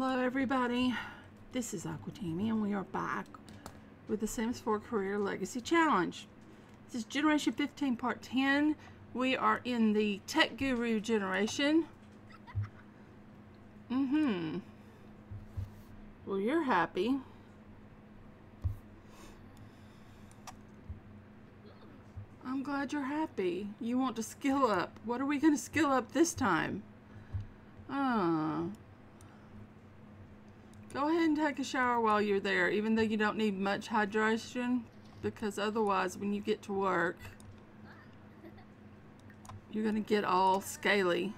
Hello everybody, this is Aquatami and we are back with the Sims 4 Career Legacy Challenge. This is Generation 15 Part 10. We are in the Tech Guru generation. Mm-hmm. Well, you're happy. I'm glad you're happy. You want to skill up. What are we going to skill up this time? Ah. Go ahead and take a shower while you're there, even though you don't need much hydration, because otherwise when you get to work, you're going to get all scaly.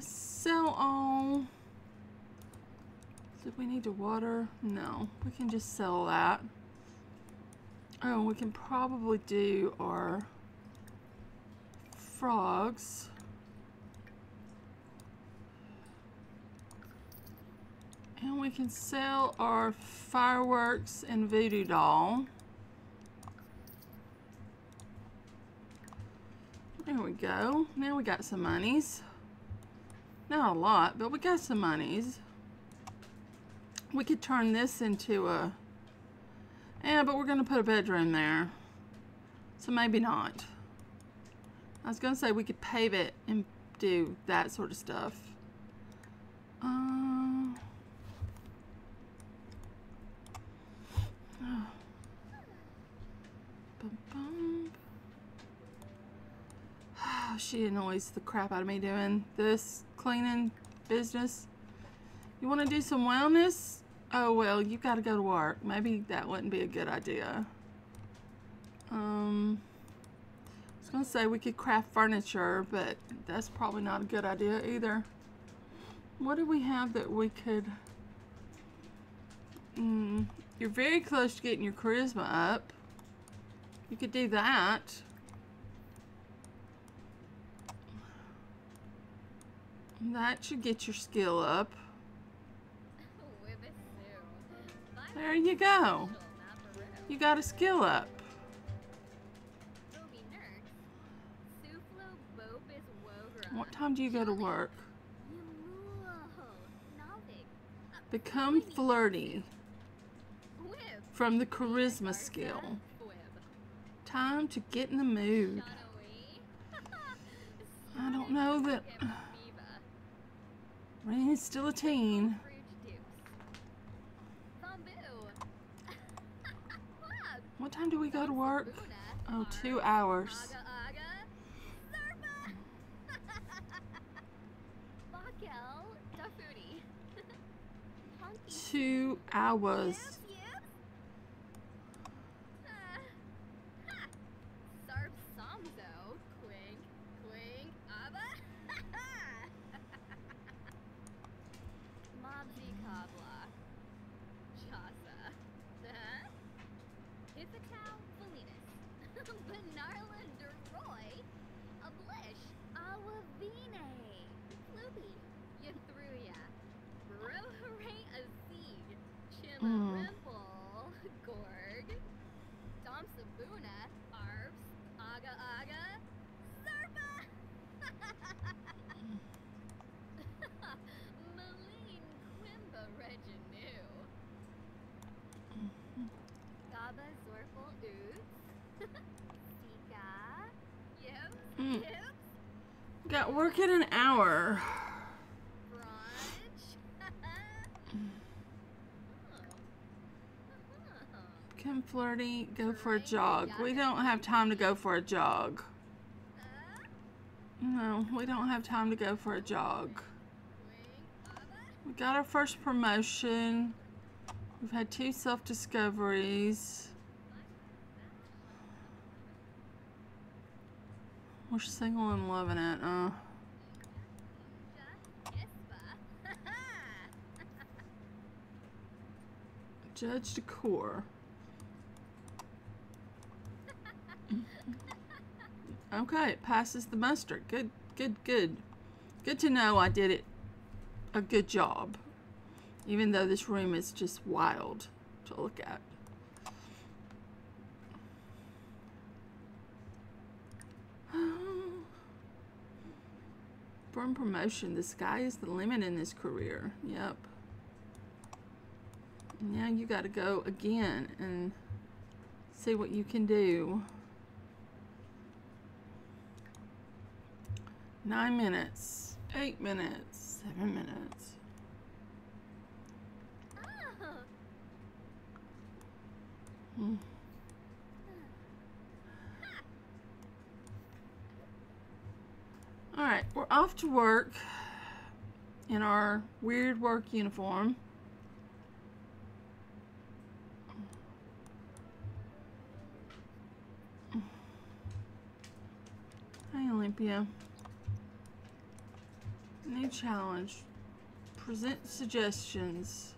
Sell all. Do we need to water? No, we can just sell that. Oh, we can probably do our frogs. And we can sell our fireworks and voodoo doll. There we go. Now we got some monies. Not a lot, but we got some monies. We could turn this into a... Yeah, but we're going to put a bedroom there. So maybe not. I was going to say we could pave it and do that sort of stuff. Um... Oh. She annoys the crap out of me doing this cleaning business. You want to do some wellness? Oh, well, you got to go to work. Maybe that wouldn't be a good idea. Um, I was going to say we could craft furniture, but that's probably not a good idea either. What do we have that we could... Mm, you're very close to getting your charisma up. You could do that. That should get your skill up. There you go. You got a skill up. What time do you go to work? Become flirty from the charisma skill. Time to get in the mood. I don't know that... Rain is still a teen. What time do we go to work? Oh, two hours. Two hours. Work in an hour. Come flirty, go for a jog. We don't have time to go for a jog. No, we don't have time to go for a jog. We got our first promotion. We've had two self-discoveries. We're single and loving it. Uh, Judge Decor. Okay, it passes the muster. Good, good, good. Good to know I did it a good job. Even though this room is just wild to look at. From promotion, the sky is the limit in this career. Yep. Now you got to go again and see what you can do. Nine minutes, eight minutes, seven minutes. Hmm. All right, we're off to work in our weird work uniform. Hi, Olympia. New challenge. Present suggestions.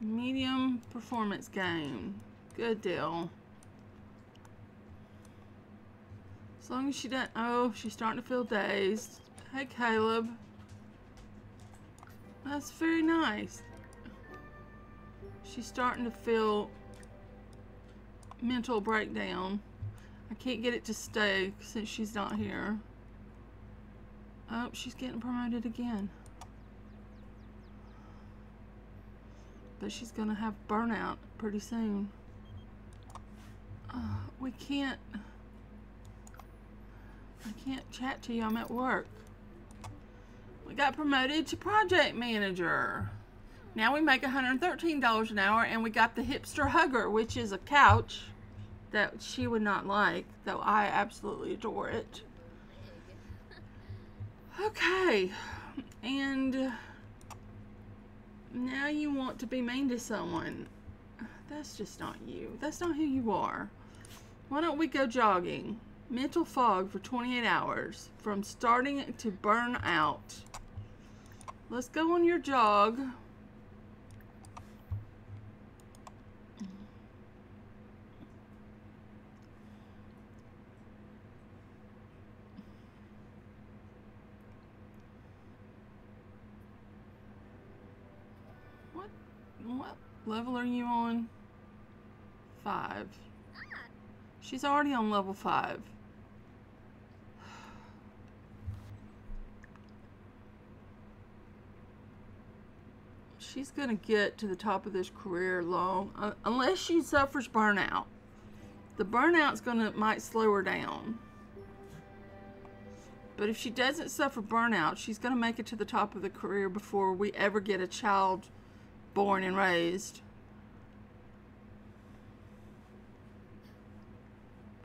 Medium performance game. Good deal. As long as she doesn't. Oh, she's starting to feel dazed. Hey, Caleb. That's very nice. She's starting to feel mental breakdown. I can't get it to stay since she's not here. Oh, she's getting promoted again. But she's gonna have burnout pretty soon. Uh, we can't. I can't chat to you. I'm at work. We got promoted to project manager. Now we make $113 an hour, and we got the hipster hugger, which is a couch that she would not like, though I absolutely adore it. Okay, and now you want to be mean to someone. That's just not you. That's not who you are. Why don't we go jogging? Mental fog for 28 hours from starting to burn out. Let's go on your jog. What level are you on? Five. She's already on level five. She's gonna get to the top of this career long, uh, unless she suffers burnout. The burnout's gonna might slow her down. But if she doesn't suffer burnout, she's gonna make it to the top of the career before we ever get a child born and raised.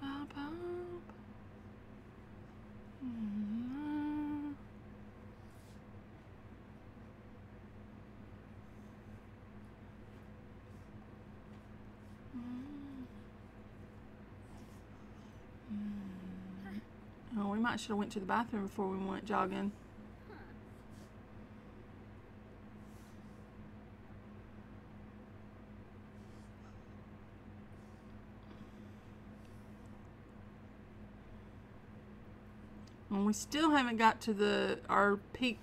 Ba, ba, ba. Mm. Oh, we might should have went to the bathroom before we went jogging. And we still haven't got to the our peak,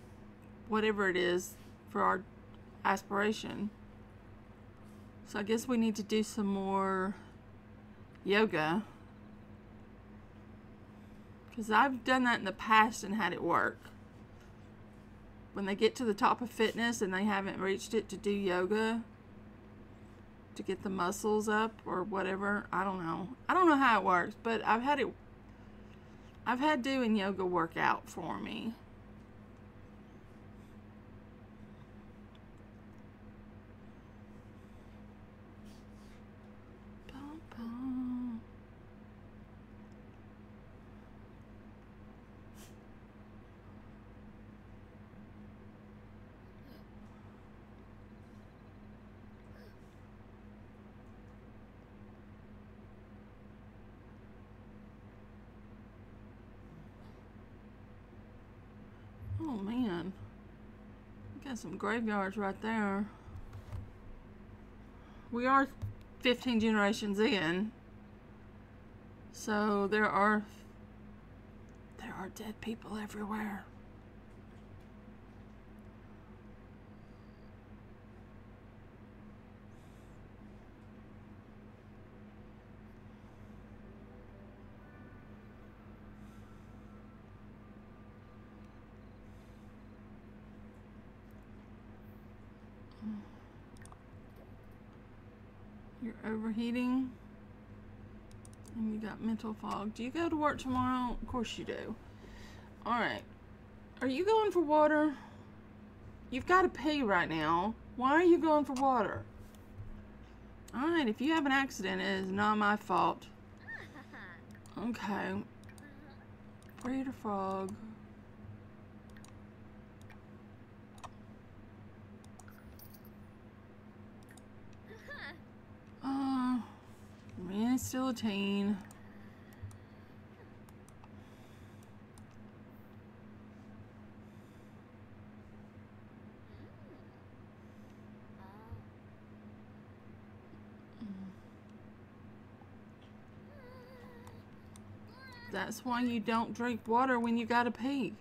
whatever it is, for our aspiration. So I guess we need to do some more yoga. Because I've done that in the past and had it work. When they get to the top of fitness and they haven't reached it to do yoga, to get the muscles up or whatever, I don't know. I don't know how it works, but I've had it I've had doing yoga work out for me. Bum, bum. Oh man. Got some graveyards right there. We are 15 generations in. So there are there are dead people everywhere. You're overheating. And you got mental fog. Do you go to work tomorrow? Of course you do. Alright. Are you going for water? You've got to pee right now. Why are you going for water? Alright, if you have an accident, it is not my fault. Okay. Breeder frog. Uh, man it's still a teen. That's why you don't drink water when you gotta pee.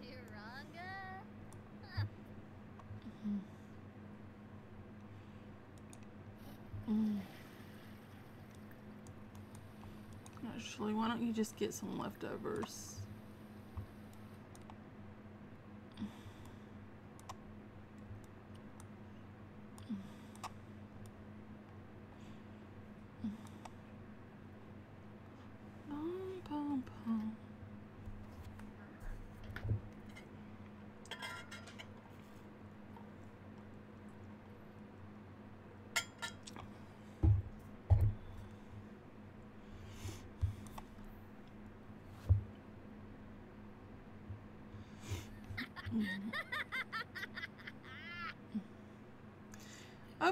Kiranga? Actually, why don't you just get some leftovers? Bum, bum, bum.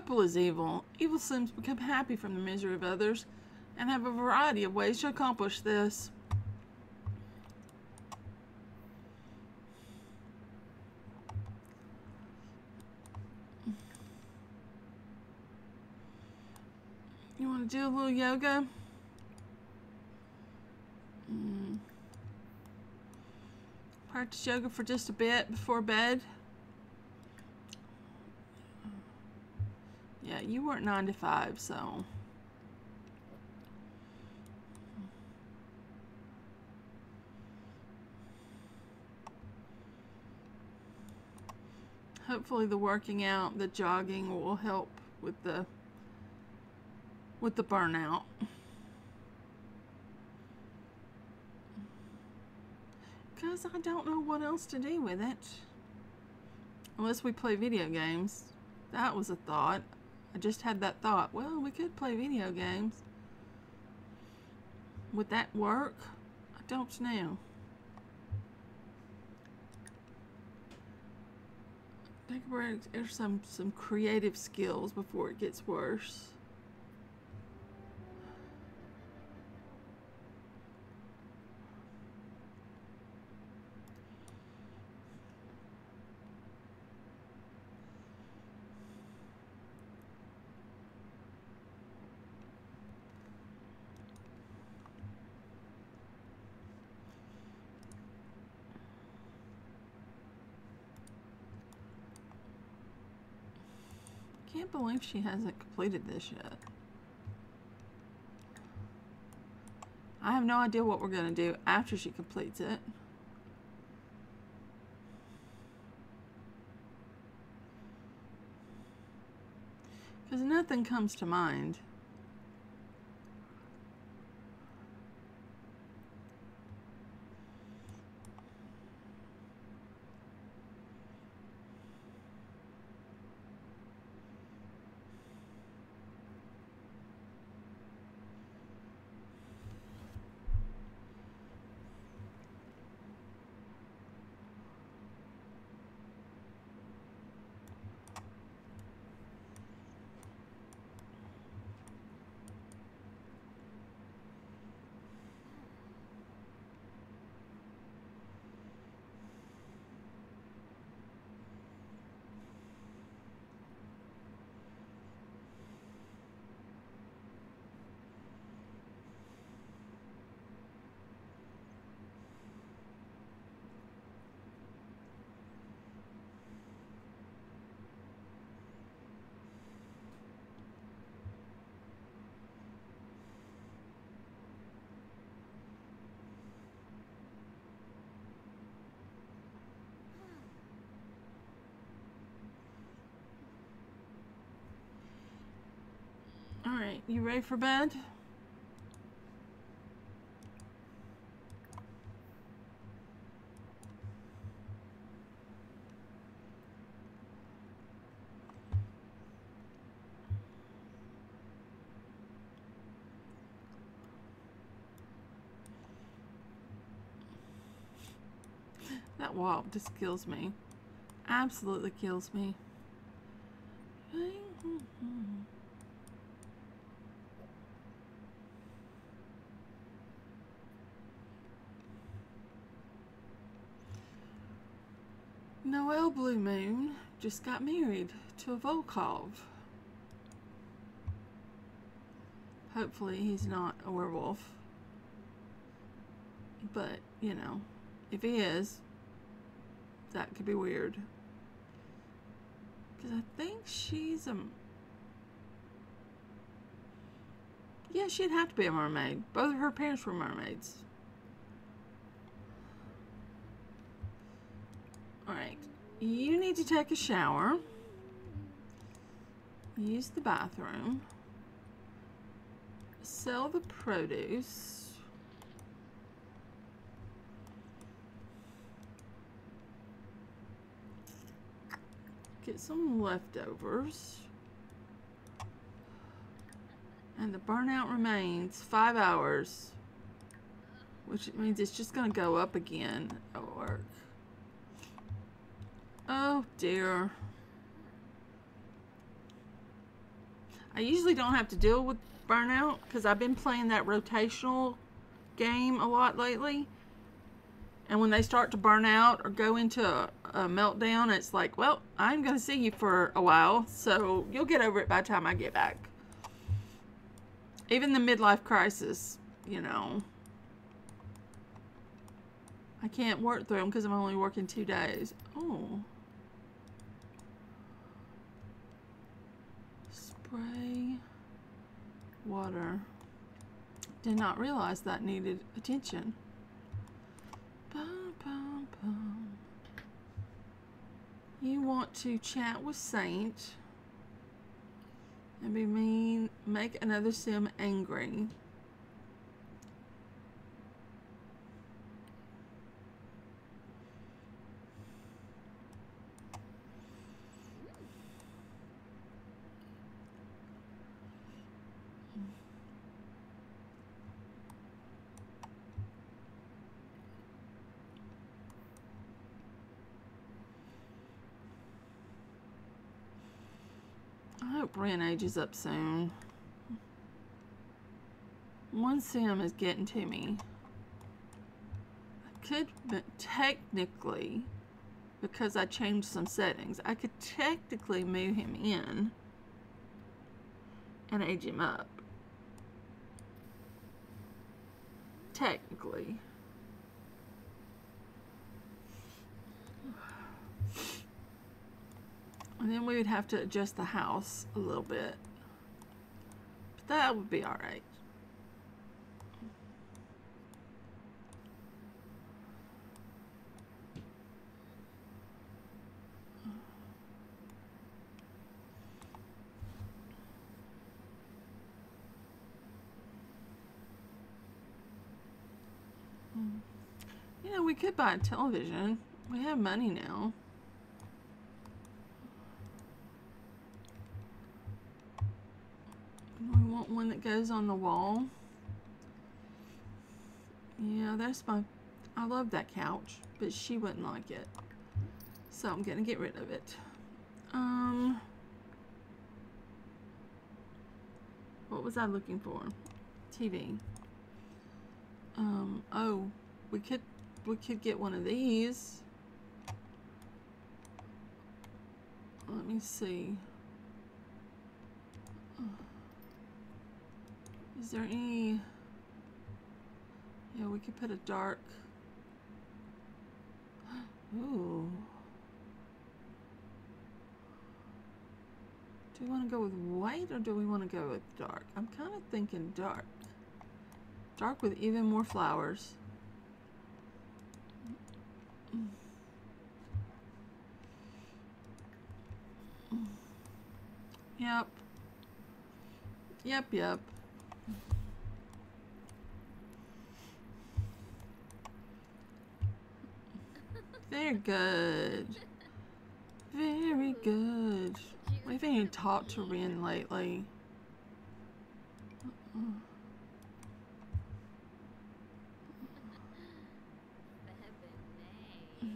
Opal is evil. Evil Sims become happy from the misery of others and have a variety of ways to accomplish this. You want to do a little yoga? Mm. Practice yoga for just a bit before bed. You weren't nine to five, so. Hopefully the working out, the jogging will help with the with the burnout. Cause I don't know what else to do with it. Unless we play video games. That was a thought. I just had that thought. Well, we could play video games. Would that work? I don't know. Take a break. There's some some creative skills before it gets worse. She hasn't completed this yet. I have no idea what we're going to do after she completes it. Because nothing comes to mind. Alright, you ready for bed? That wall just kills me. Absolutely kills me. Just got married to a Volkov. Hopefully he's not a werewolf. But, you know, if he is, that could be weird. Because I think she's a... Yeah, she'd have to be a mermaid. Both of her parents were mermaids. Alright. You need to take a shower. Use the bathroom. Sell the produce. Get some leftovers. And the burnout remains five hours. Which means it's just going to go up again at work. Oh dear. I usually don't have to deal with burnout because I've been playing that rotational game a lot lately. And when they start to burn out or go into a, a meltdown, it's like, well, I'm going to see you for a while, so you'll get over it by the time I get back. Even the midlife crisis, you know. I can't work through them because I'm only working two days. Oh. Spray water. Did not realize that needed attention. Bum, bum, bum. You want to chat with Saint and be mean, make another sim angry. I hope Ren ages up soon. One sim is getting to me. I could, technically, because I changed some settings, I could technically move him in and age him up. Technically. And then we would have to adjust the house a little bit. But that would be alright. Hmm. You know, we could buy a television. We have money now. We want one that goes on the wall. Yeah, that's my... I love that couch, but she wouldn't like it. So I'm going to get rid of it. Um... What was I looking for? TV. Um, oh, we could, we could get one of these. Let me see. Is there any... Yeah, we could put a dark... Ooh. Do we want to go with white or do we want to go with dark? I'm kind of thinking dark. Dark with even more flowers. Mm. Mm. Yep. Yep, yep. Very good. Very good. We haven't talked to Rin lately. Uh-uh. Febinay.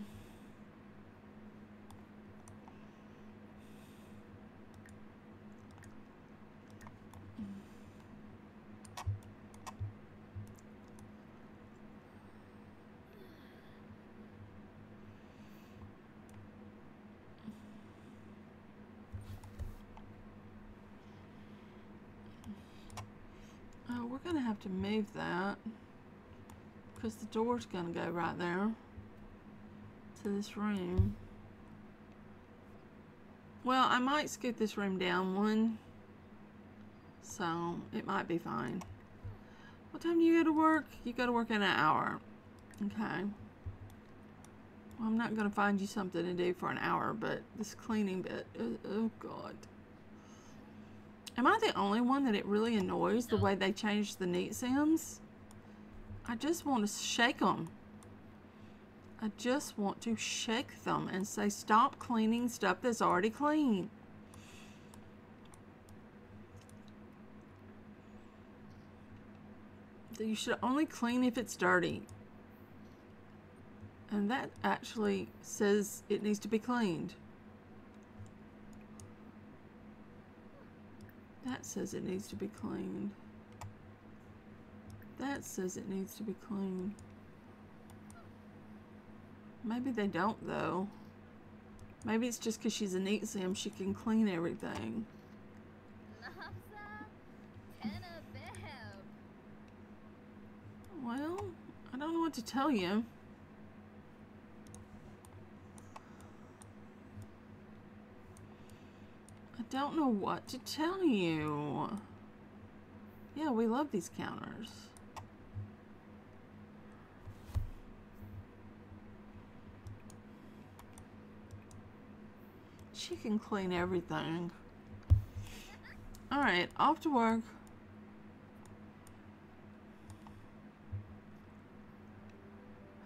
Oh, we're gonna have to move that. Because the door's gonna go right there. To this room. Well, I might scoot this room down one. So, it might be fine. What time do you go to work? You go to work in an hour. Okay. Well, I'm not gonna find you something to do for an hour, but this cleaning bit, oh, oh god. Am I the only one that it really annoys the way they changed the neat sims? I just want to shake them. I just want to shake them and say, stop cleaning stuff that's already clean. You should only clean if it's dirty. And that actually says it needs to be cleaned. That says it needs to be cleaned. That says it needs to be cleaned. Maybe they don't, though. Maybe it's just because she's a neat sim, she can clean everything. Nafsa. Tenna Beheb. Well, I don't know what to tell you. Don't know what to tell you. Yeah, we love these counters. She can clean everything. Alright, off to work.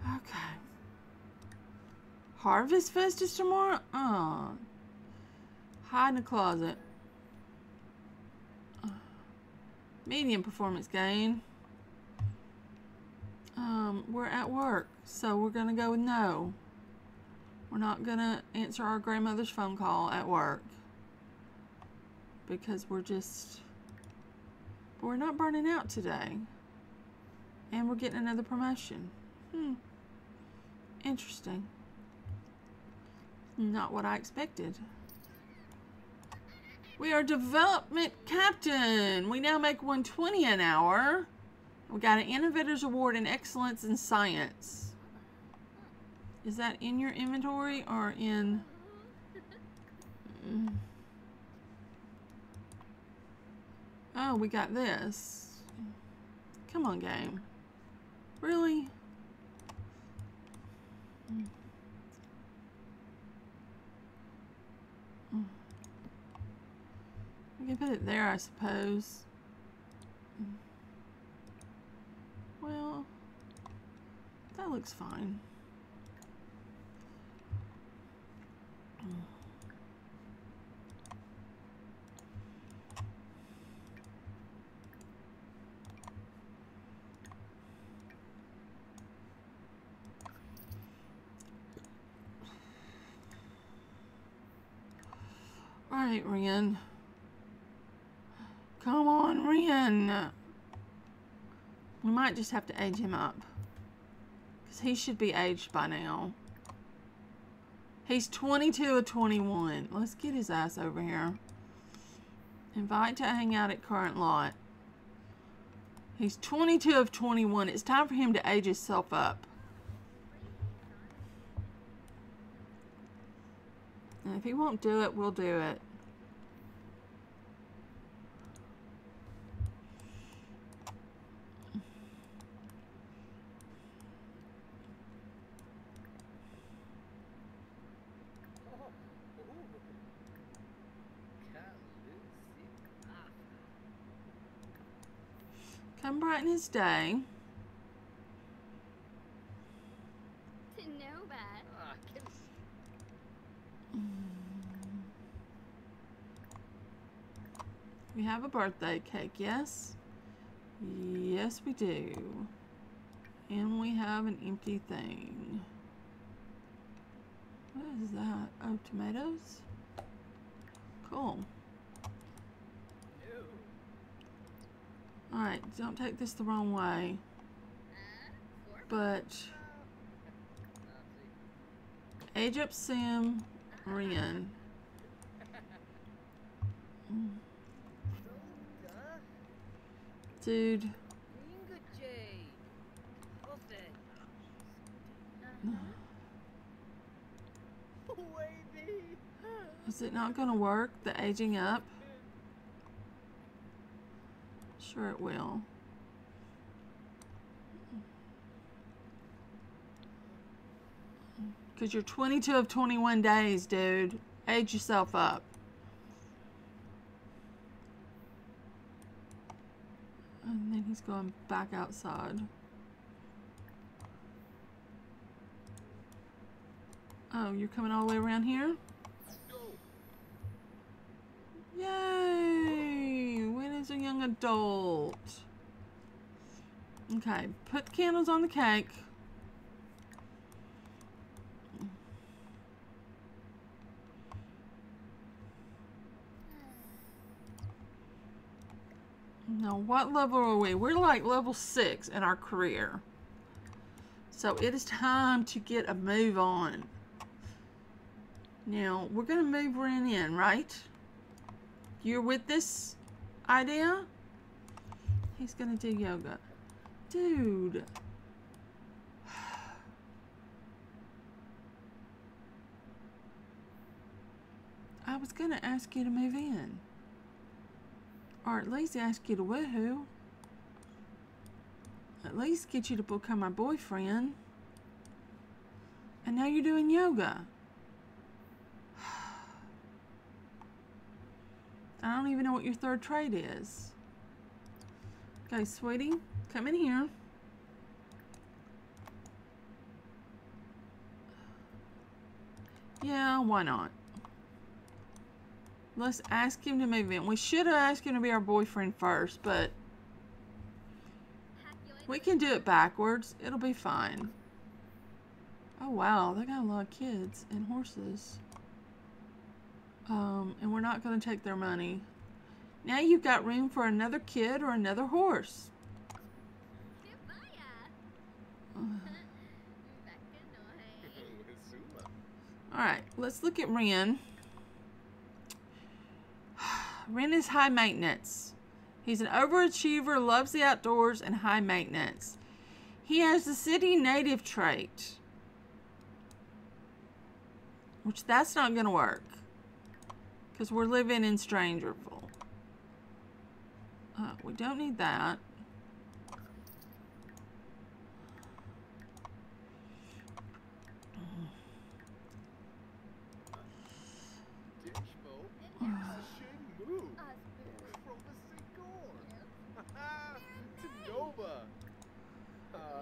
Okay. Harvest Fest is tomorrow? Oh. Hide in the closet. Medium performance gain. Um, we're at work, so we're gonna go with no. We're not gonna answer our grandmother's phone call at work. Because we're just we're not burning out today. And we're getting another promotion. Hmm. Interesting. Not what I expected. We are development captain. We now make 120 an hour. We got an innovators award in excellence in science. Is that in your inventory or in Mm. Oh, we got this. Come on, game. Really? Mm. Mm. We can put it there, I suppose. Well, that looks fine. All right, Ren. Come on, Ren. We might just have to age him up. Because he should be aged by now. He's 22 or 21. Let's get his ass over here. Invite to hang out at current lot. He's 22 of 21. It's time for him to age himself up. And if he won't do it, we'll do it. Come brighten his day. To know that. Oh, can We have a birthday cake, yes? Yes, we do. And we have an empty thing. What is that? Oh, tomatoes? Cool. no. Alright, don't take this the wrong way. But up Sam Ren. Dude, is it not gonna work? The aging up? Sure it will. Because you're 22 of 21 days, dude. Age yourself up. And then he's going back outside. Oh, you're coming all the way around here? Yay! Young adult? Okay, put candles on the cake. Now, what level are we? We're like level six in our career. So it is time to get a move on. Now, we're going to move Ren in, right? You're with this idea? He's to do yoga. Dude. I was to ask you to move in. Or at least ask you to woohoo. At least get you to become my boyfriend. And now you're doing yoga. I don't even know what your third trade is. Okay, sweetie, come in here. Yeah, why not? Let's ask him to move in. We should have asked him to be our boyfriend first, but we can do it backwards. It'll be fine. Oh wow, they got a lot of kids and horses. Um, and we're not going to take their money. Now you've got room for another kid or another horse. Alright, let's look at Ren. Ren is high maintenance. He's an overachiever, loves the outdoors, and high maintenance. He has the city native trait. Which that's not going to work. Because we're living in Strangerville. Uh, we don't need that.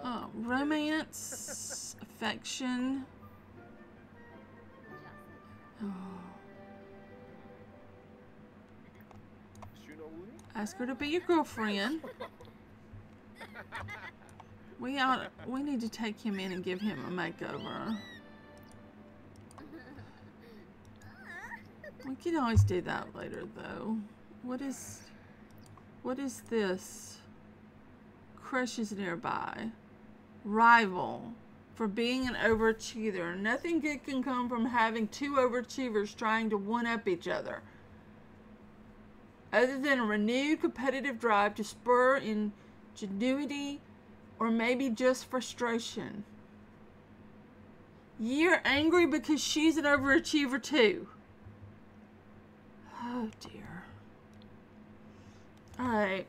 Uh, romance, affection. Oh. Ask her to be your girlfriend. We ought, we need to take him in and give him a makeover. We can always do that later, though. What is, what is this? Crushes nearby. Rival. For being an overachiever. Nothing good can come from having two overachievers trying to one-up each other other than a renewed competitive drive to spur ingenuity or maybe just frustration. You're angry because she's an overachiever too. Oh dear. Alright.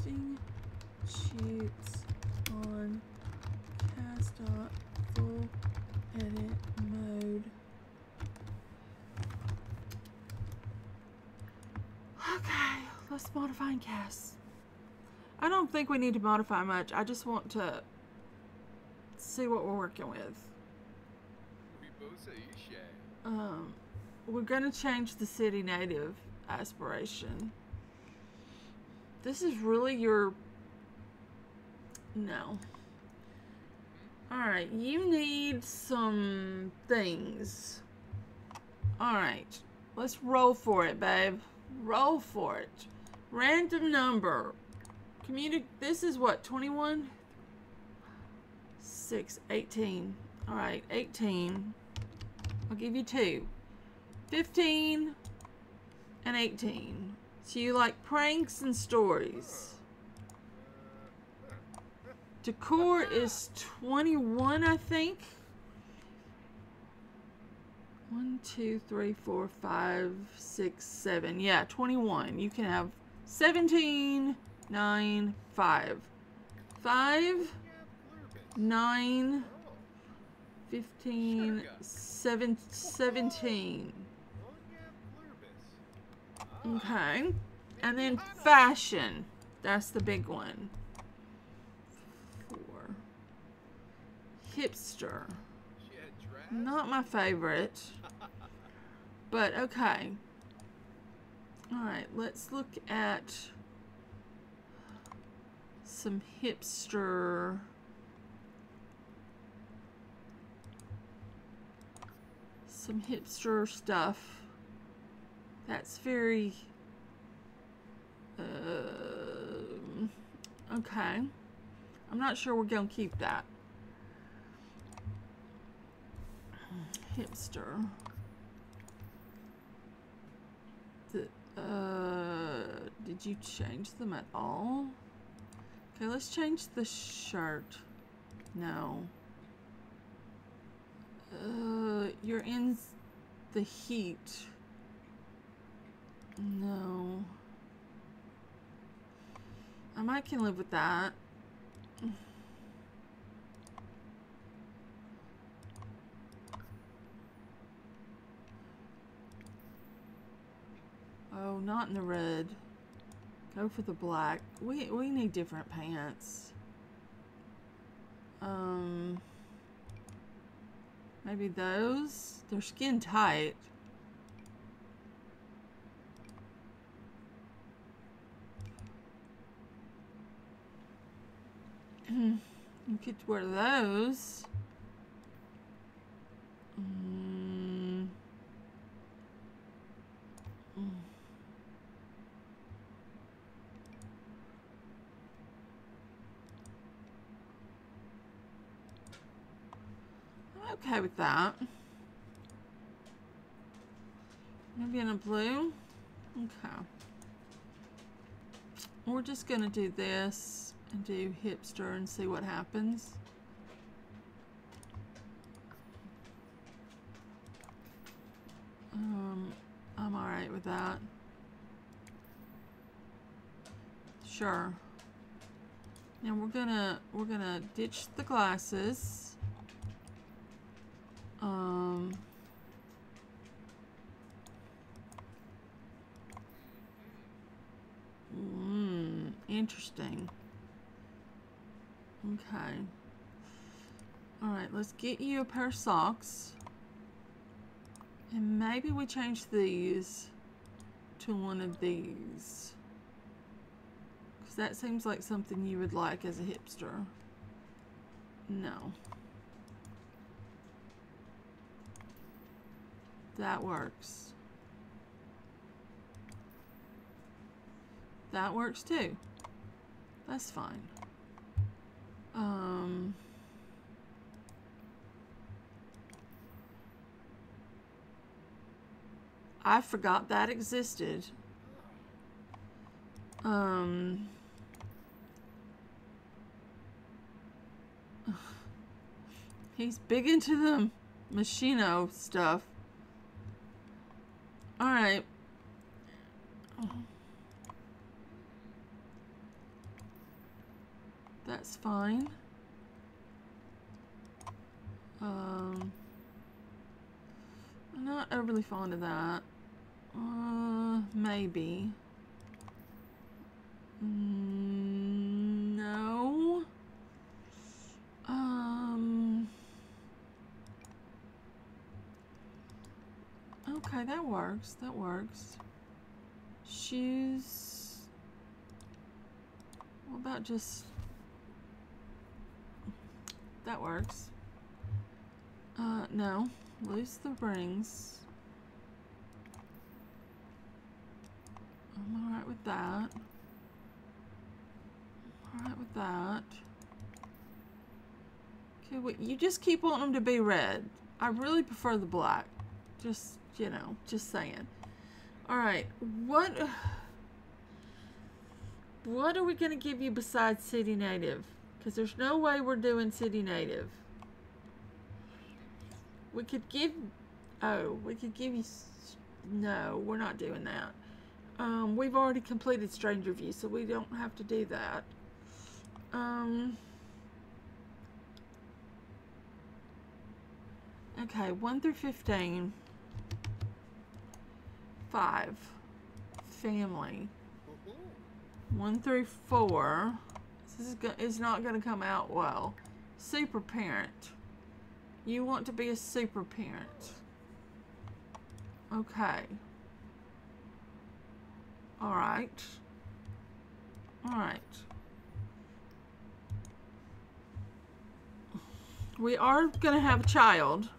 Sting sheets on edit Let's modifying cast. I don't think we need to modify much. I just want to see what we're working with. Um, we're gonna change the city native aspiration. This is really your no. Alright, you need some things. Alright, let's roll for it, babe. Roll for it. Random number. Communi- this is what, 21? 6, 18. Alright, 18. I'll give you two. 15 and 18. So you like pranks and stories. Decor is 21, I think. One, two, three, four, five, six, seven. Yeah, 21. You can have 17, 9, 5. 5, 9, 15, 7, 17. Okay. And then fashion. That's the big one. Four. Hipster. Not my favorite. But okay. Alright, let's look at some hipster. Some hipster stuff. That's very. Uh, okay. I'm not sure we're going to keep that. Hipster. The, uh, did you change them at all? Okay, let's change the shirt. No. Uh, you're in the heat. No. I might can live with that. Oh, not in the red. Go for the black. We we need different pants. Um maybe those? They're skin tight. you could wear those. Mm. Mm. I'm okay with that. Maybe in a blue? Okay. We're just gonna do this and do hipster and see what happens. Um, I'm alright with that. Sure. Now we're gonna we're gonna ditch the glasses. Um Mmm, interesting. Okay. Alright, let's get you a pair of socks. And maybe we change these to one of these. Because that seems like something you would like as a hipster. No. That works. That works too. That's fine. Um... I forgot that existed. Um... He's big into the Moschino stuff. Alright. That's fine. Um, I'm not overly fond of that. Uh, maybe. Mm, no. Um. Okay, that works. That works. Shoes. What about just. That works. Uh, no. Loose the rings. I'm alright with that. Alright with that. Okay, wait, you just keep wanting them to be red. I really prefer the black. Just, you know, just saying. Alright, what... What are we going to give you besides City Native? Because there's no way we're doing City Native. We could give... Oh, we could give you... No, we're not doing that. Um, we've already completed StrangerVille, so we don't have to do that. Um... Okay, 1 through 15. 5. Family. 1 through 4. This is, is not going to come out well. Super parent. You want to be a super parent. Okay. Alright. Alright. We are going to have a child.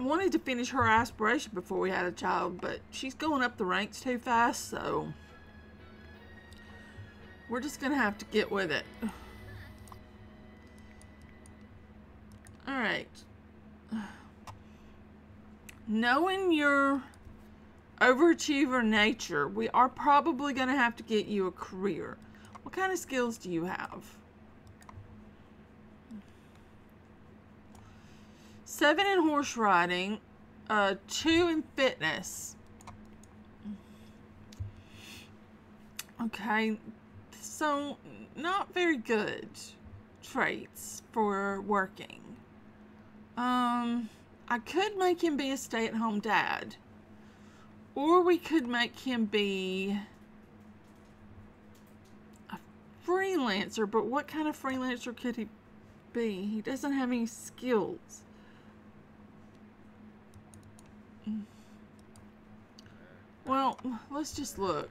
Wanted to finish her aspiration before we had a child, but she's going up the ranks too fast, so we're just going to have to get with it. Alright. Knowing your overachiever nature, we are probably going to have to get you a career. What kind of skills do you have? Seven in horse riding, uh, two in fitness. Okay, so not very good traits for working. Um, I could make him be a stay-at-home dad. Or we could make him be a freelancer, but what kind of freelancer could he be? He doesn't have any skills. Well, let's just look.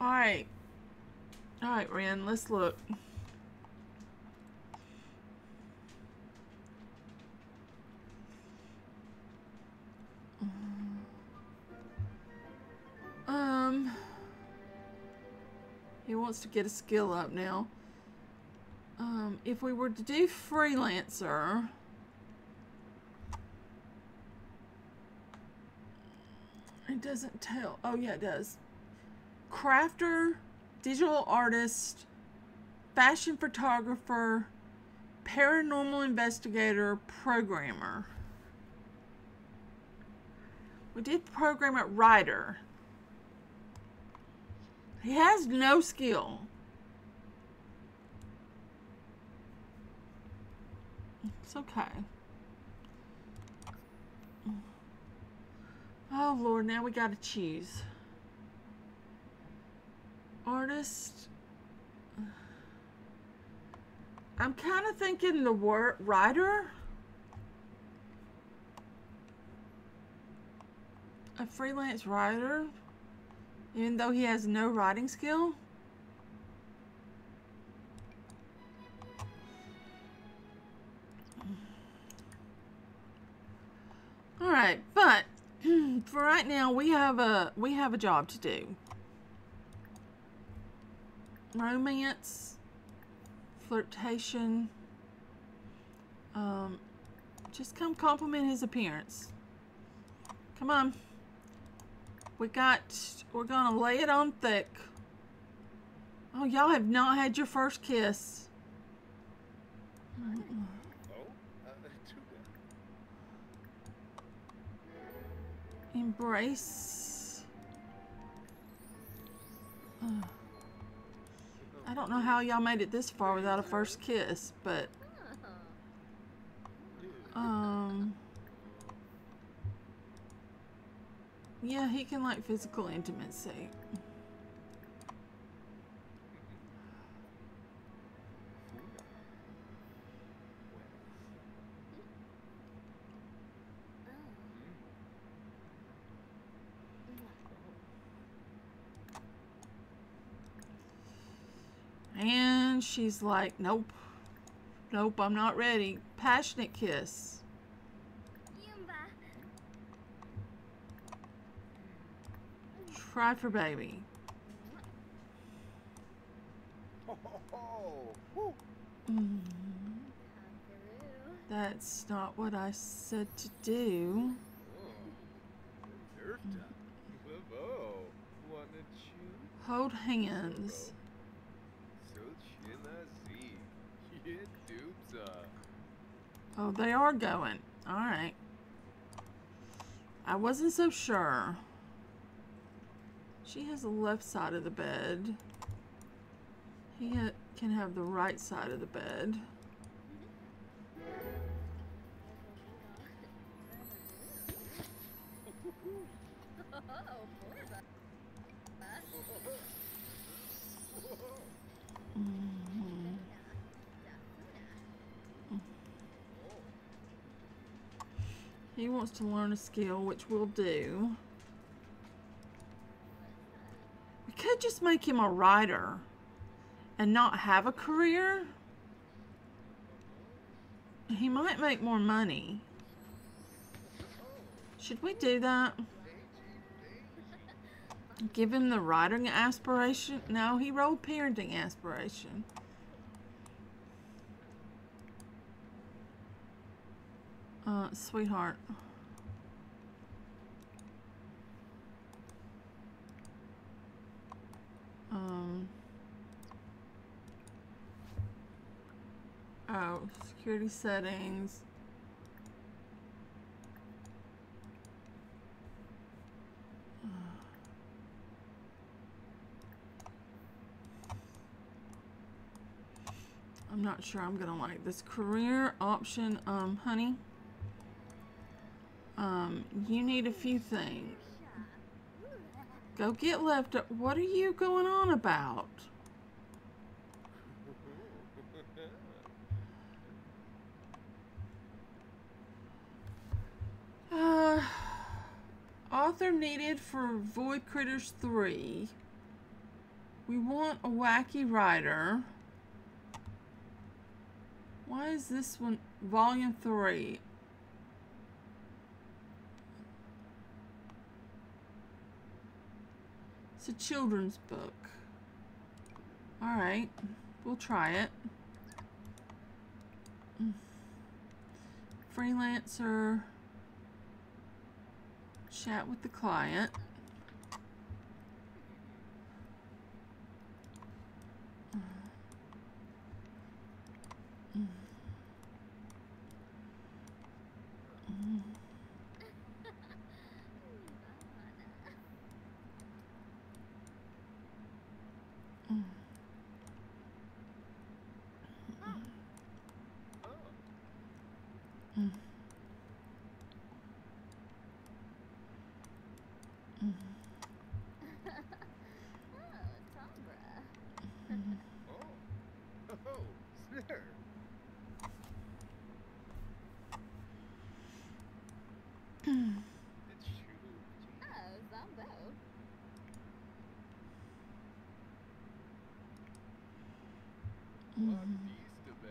Alright. Alright, Ren, let's look. Um, he wants to get a skill up now. Um, if we were to do freelancer, it doesn't tell. Oh yeah, it does. Crafter, digital artist, fashion photographer, paranormal investigator, programmer. We did program at writer. He has no skill. It's okay. Oh Lord, now we gotta choose. Artist. I'm kind of thinking the word writer. A freelance writer. Even though he has no writing skill? Alright, but for right now we have a we have a job to do. Romance, flirtation, um, just come compliment his appearance. Come on. We got, we're gonna lay it on thick. Oh, y'all have not had your first kiss. Oh, uh, too bad. Embrace. I don't know how y'all made it this far without a first kiss, but Um. Yeah, he can like physical intimacy. And she's like, nope. Nope, I'm not ready. Passionate kiss. Yumba. Try for baby. Oh, ho, ho. Woo. Mm, that's not what I said to do. Nerta. Whoa. Wanna chew? Hold hands. So chinazi. Yeah, dupsa. Uh, oh, they are going. All right. I wasn't so sure. She has the left side of the bed. He ha- can have the right side of the bed. Oh. He wants to learn a skill, which we'll do. We could just make him a writer and not have a career. He might make more money. Should we do that? Give him the writing aspiration? No, he rolled parenting aspiration. Uh, sweetheart. Um. Oh, security settings. I'm not sure I'm gonna like this career option, um, honey. Um, you need a few things. Go get left. What are you going on about? Uh, author needed for Void Critters 3. We want a wacky writer. Why is this one volume 3? A children's book. Alright, we'll try it. Freelancer. Chat with the client. Oh, Tombra. Oh. Oh, snare. It's true. Oh, Zombo. What beast of a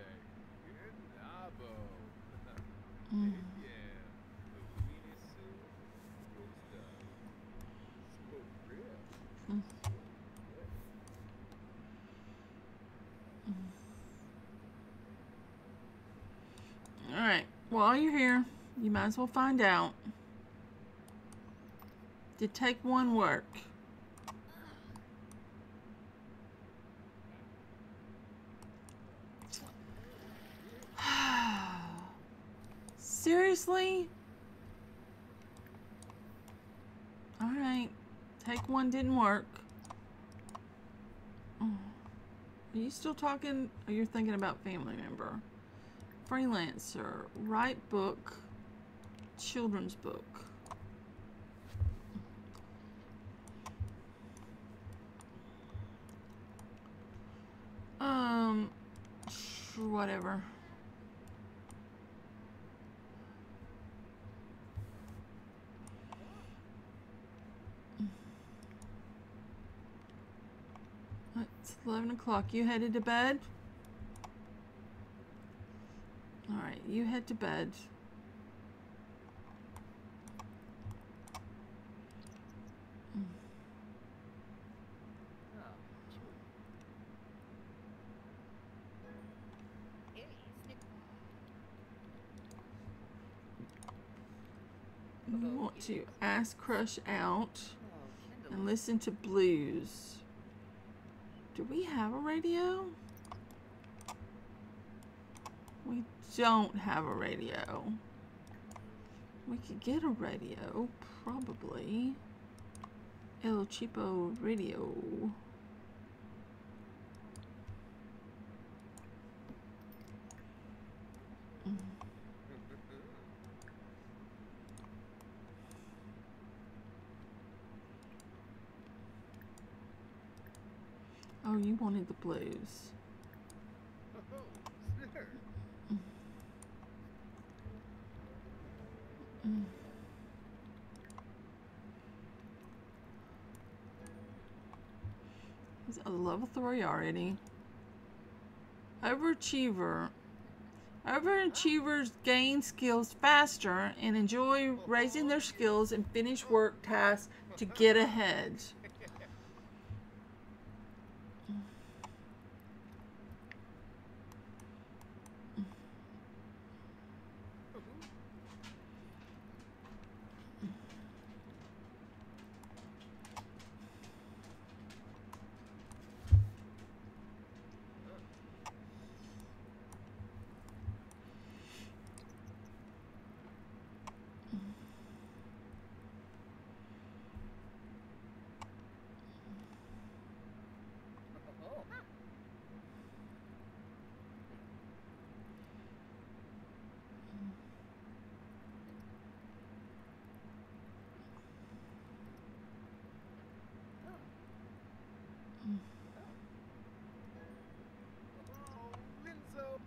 good nabo. Mm. Yeah. The weenie suit. Roast up. So real. Mm. Alright, while you're here, you might as well find out. Did take one work? Seriously? Alright, take one didn't work. Are you still talking? Or you're thinking about family member? Freelancer, write book, children's book. Um, whatever. It's 11 o'clock. You headed to bed? Alright, you head to bed. Want to ask Crush out and listen to blues. Do we have a radio? We don't have a radio. We could get a radio, probably. El Cheapo Radio. Oh, you wanted the blues. Oh, Sir. He's a level three already. Overachiever. Overachievers gain skills faster and enjoy raising their skills and finish work tasks to get ahead. Oh, Oh, Linzo.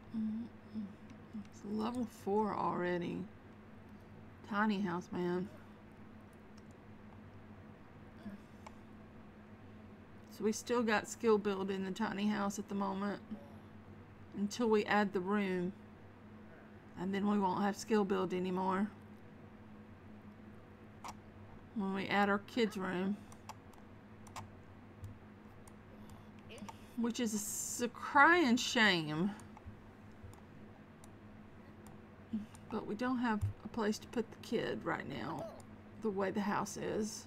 Level four already. Tiny house, man. So we still got skill build in the tiny house at the moment. Until we add the room. And then we won't have skill build anymore. When we add our kids' room. Which is a crying shame. But we don't have a place to put the kid right now. The way the house is.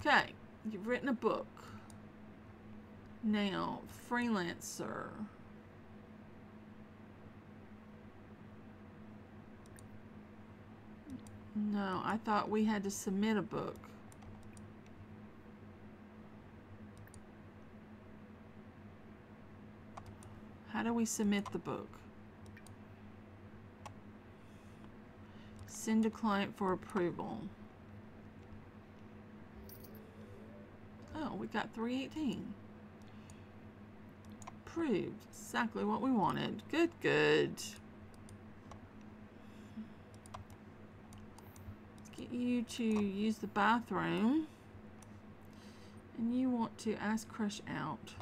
Okay, you've written a book. Now, freelancer. No, I thought we had to submit a book. How do we submit the book? Send to client for approval. Oh, we got 318. Approved. Exactly what we wanted. Good, good. Get you to use the bathroom. And you want to ask Crush out.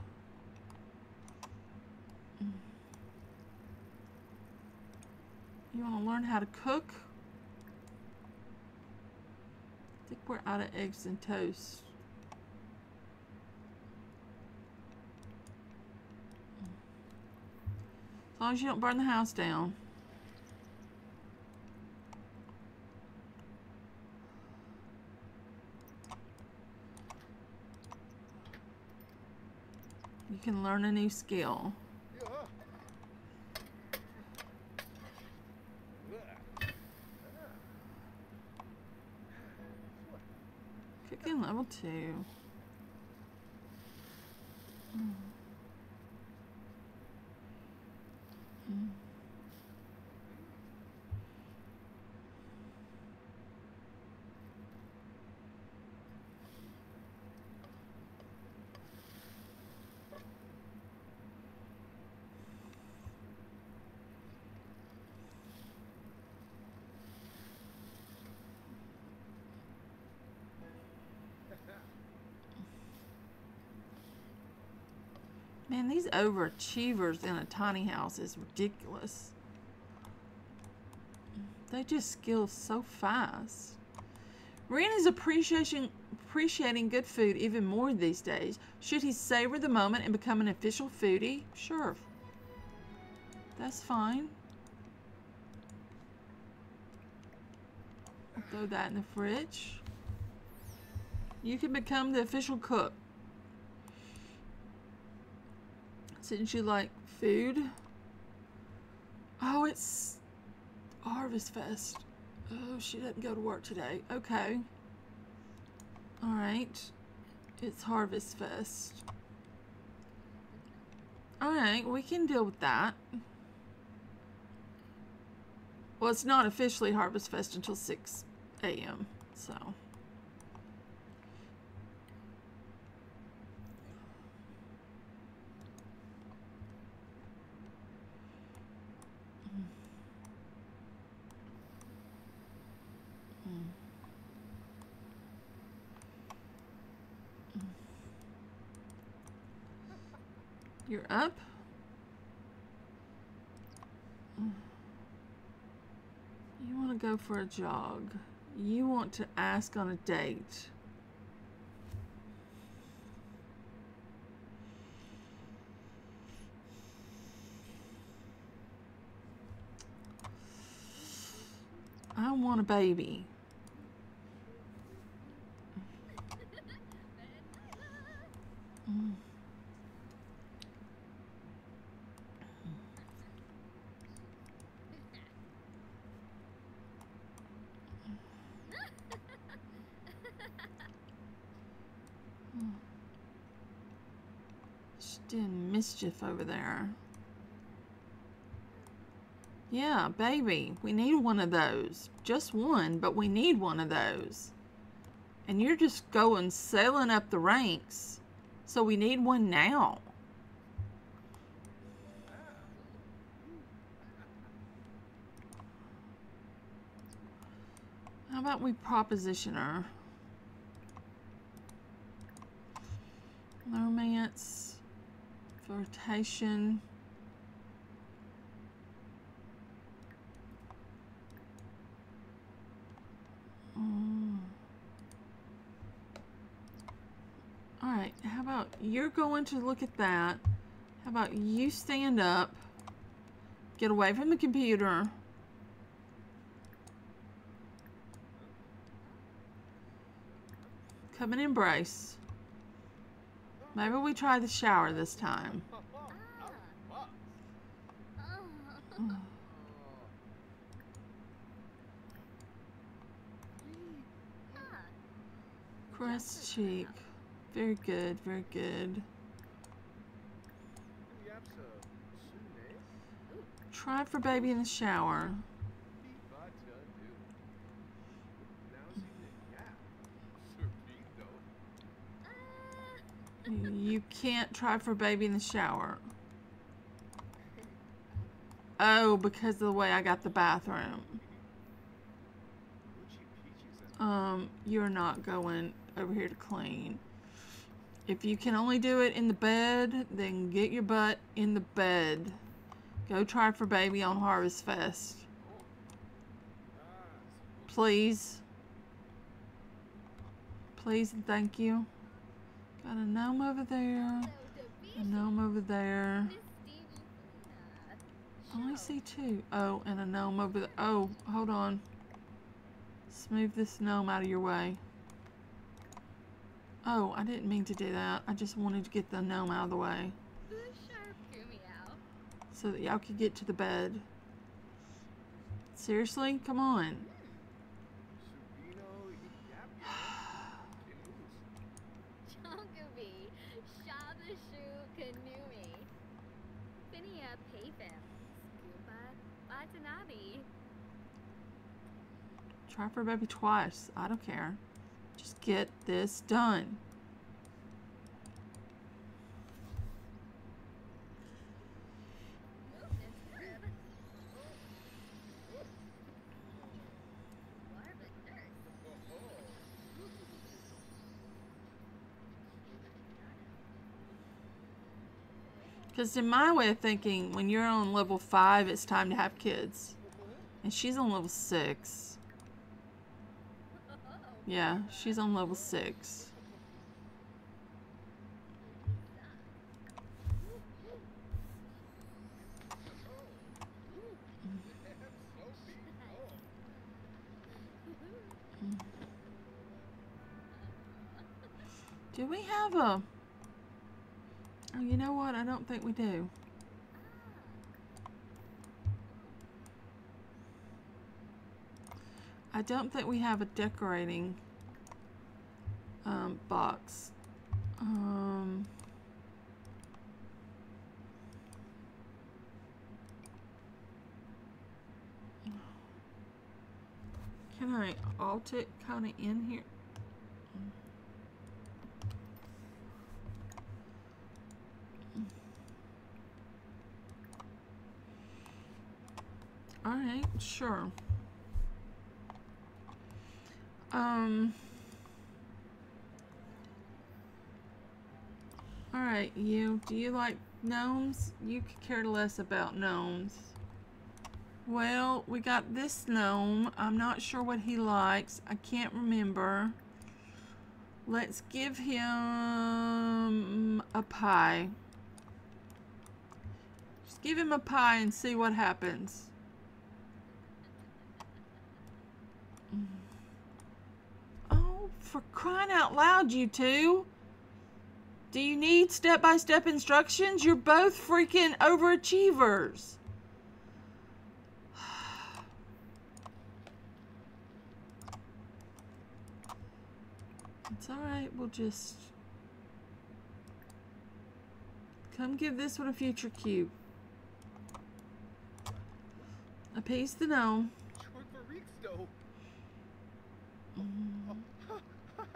You want to learn how to cook? I think we're out of eggs and toast. As long as you don't burn the house down. You can learn a new skill. Cooking level two. Mm. These overachievers in a tiny house is ridiculous. They just skill so fast. Ren is appreciating appreciating good food even more these days. Should he savor the moment and become an official foodie? Sure. That's fine. Throw that in the fridge. You can become the official cook. Since you like food. Oh, it's Harvest Fest. Oh, she didn't go to work today. Okay. Alright. It's Harvest Fest. Alright, we can deal with that. Well, it's not officially Harvest Fest until 6 a.m., so. You're up? You want to go for a jog. You want to ask on a date. I want a baby. Mm. She's doing mischief over there. Yeah, baby. We need one of those. Just one, but we need one of those. And you're just going sailing up the ranks. So we need one now. How about we proposition her? Romance, flirtation. Mm. All right, how about you're going to look at that? How about you stand up, get away from the computer. Come and embrace. Maybe we try the shower this time. Crest cheek. Very good, very good. Try for baby in the shower. You can't try for baby in the shower. Oh, because of the way I got the bathroom. Um, you're not going over here to clean. If you can only do it in the bed, then get your butt in the bed. Go try for baby on Harvest Fest. Please. Please and thank you. Got a gnome over there. A gnome over there. I only see two. Oh, and a gnome over there. Oh, hold on. Smooth this gnome out of your way. Oh, I didn't mean to do that. I just wanted to get the gnome out of the way. So that y'all could get to the bed. Seriously? Come on. Try for baby twice. I don't care. Just get this done. Because in my way of thinking, when you're on level five, it's time to have kids. And she's on level six. Yeah, she's on level six. Do we have a... Oh, you know what? I don't think we do. I don't think we have a decorating um, box. Um, can I alt it kind of in here? All right, sure. Um. All right, you. Do you like gnomes? You could care less about gnomes. Well, we got this gnome. I'm not sure what he likes. I can't remember. Let's give him a pie. Just give him a pie and see what happens. Oh, for crying out loud, you two. Do you need step by step instructions? You're both freaking overachievers. It's alright, we'll just. Come give this one a future cube. Appease the gnome. Short for Reeks, though. Huh? Thing.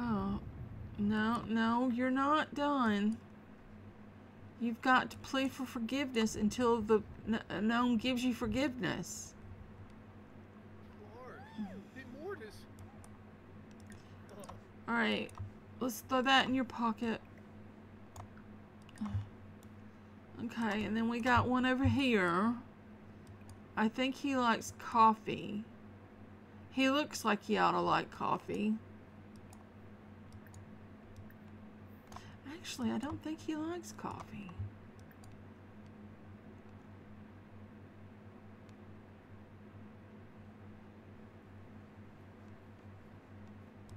Oh, no, no, you're not done. You've got to plead for forgiveness until the gnome gives you forgiveness. Alright, let's throw that in your pocket. Okay, and then we got one over here. I think he likes coffee. He looks like he ought to like coffee. Actually, I don't think he likes coffee.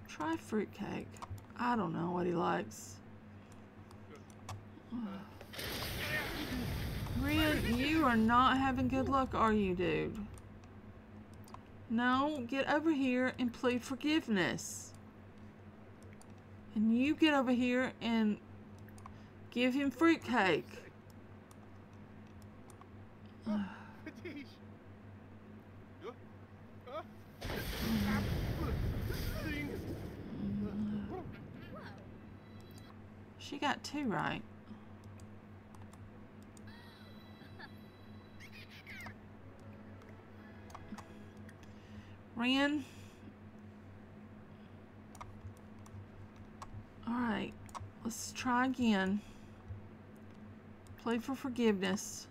Try fruitcake. I don't know what he likes. Rian, you are not having good luck, are you, dude? No, get over here and plead forgiveness. And you get over here and give him fruitcake. She got two right. Ran. Alright, let's try again. Play for forgiveness.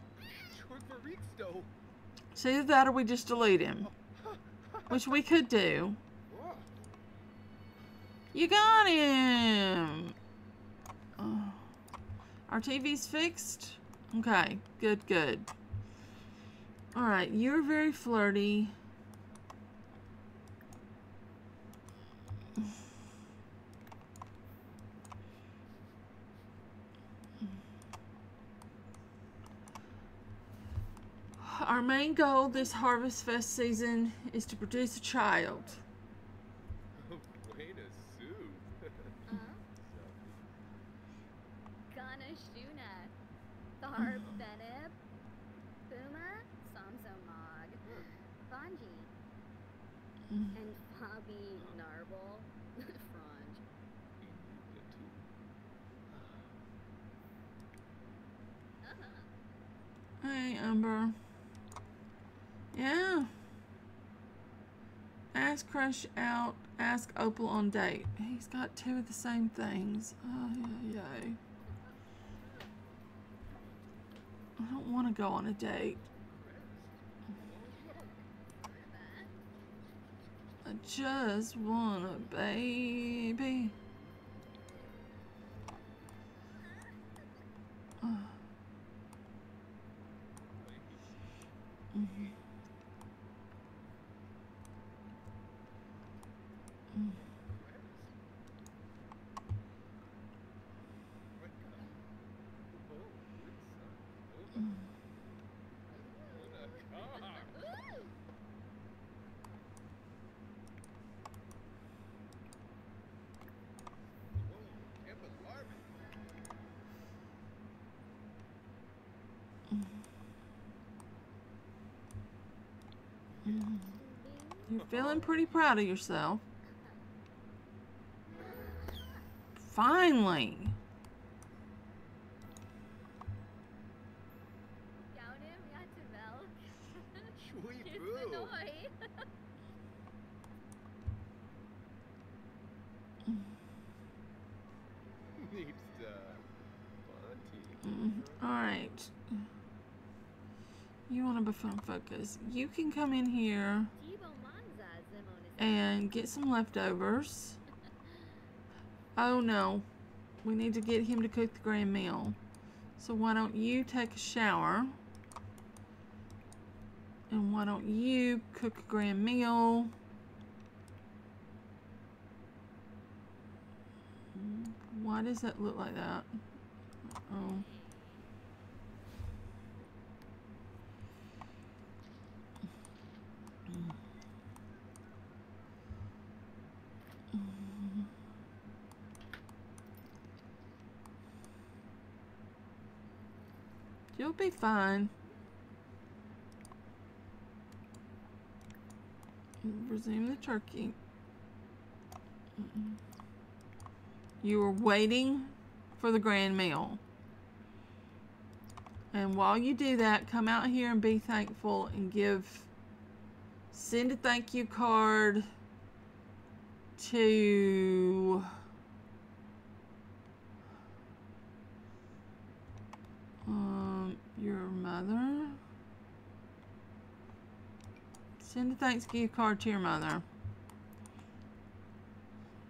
Either that or we just delete him. Which we could do. You got him! Oh. Our TV's fixed? Okay, good, good. Alright, you're very flirty. Our main goal this Harvest Fest season is to produce a child. Crush out. Ask Opal on date. He's got two of the same things. Oh, yeah, yeah. I don't want to go on a date. I just want a baby. You're feeling pretty proud of yourself. Finally. Gaudim Yatavel. Shui Kiss boo. Hanoi. Needs to. Bunty. Mm, All right. You want to before focus. You can come in here. And get some leftovers. Oh no. We need to get him to cook the grand meal. So why don't you take a shower? And why don't you cook a grand meal? Why does that look like that? Oh. You'll be fine. Resume the turkey. You are waiting for the grand meal. And while you do that, come out here and be thankful and give, send a thank you card to um, your mother. Send a thanks gift card to your mother.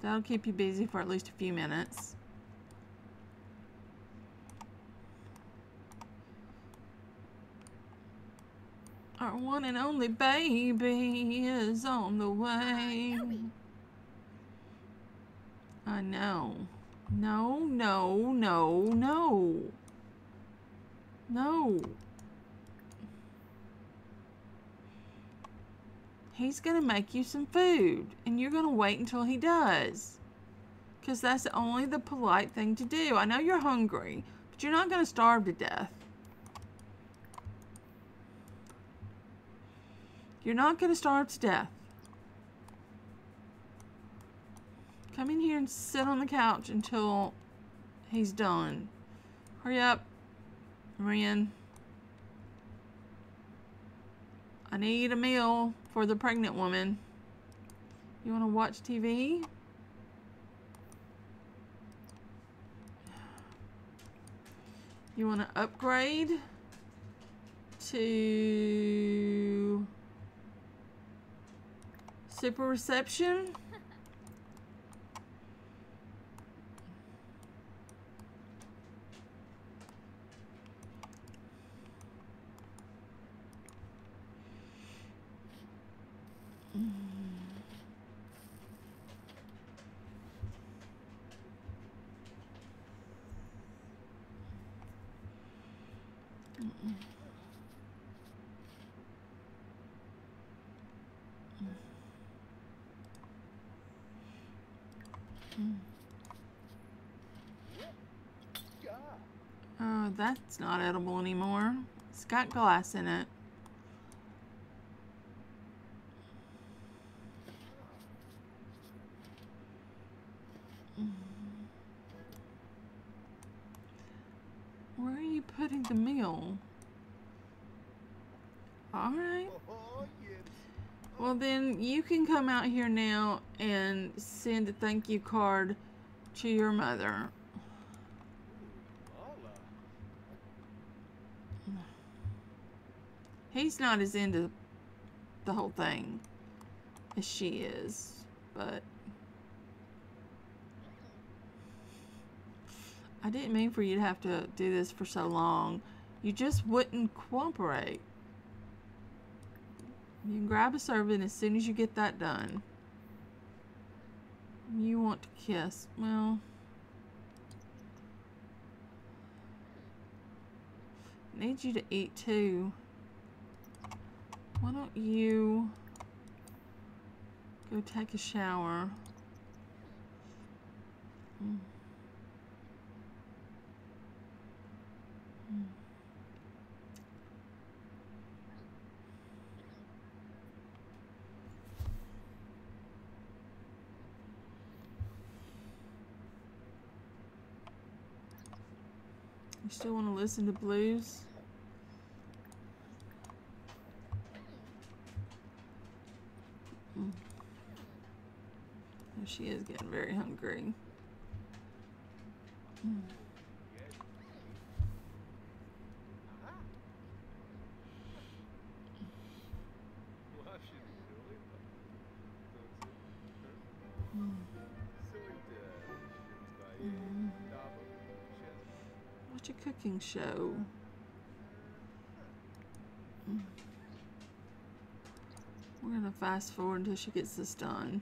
That'll keep you busy for at least a few minutes. Our one and only baby is on the way. I know. No, no, no, no. No. He's going to make you some food, and you're going to wait until he does. Because that's only the polite thing to do. I know you're hungry, but you're not going to starve to death. You're not going to starve to death. Come in here and sit on the couch until he's done. Hurry up, Ren. I need a meal for the pregnant woman. You want to watch TV? You want to upgrade to super reception? That's not edible anymore. It's got glass in it. Where are you putting the meal? Alright. Well, then you can come out here now and send a thank you card to your mother. He's not as into the whole thing as she is, but I didn't mean for you to have to do this for so long. You just wouldn't cooperate. You can grab a servant as soon as you get that done. You want to kiss. Well, need you to eat too. Why don't you go take a shower? You still want to listen to blues? Mm. Oh, She is getting very hungry. Watch a cooking show. We're gonna fast forward until she gets this done.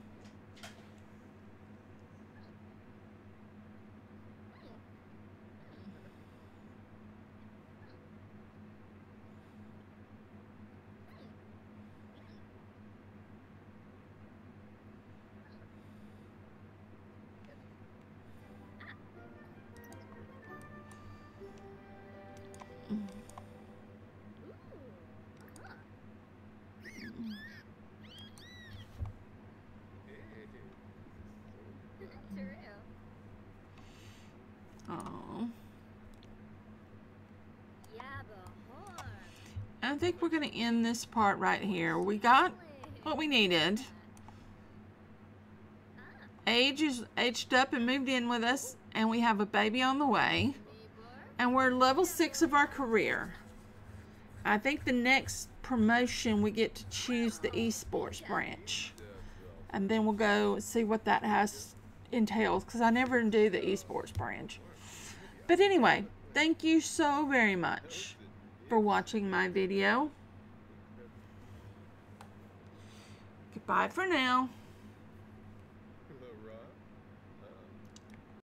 We're gonna end this part right here. We got what we needed. Age is aged up and moved in with us, and we have a baby on the way. And we're level six of our career. I think the next promotion we get to choose the esports branch. And then we'll go see what that has entails because I never do the esports branch. But anyway, thank you so very much for watching my video. Goodbye for now.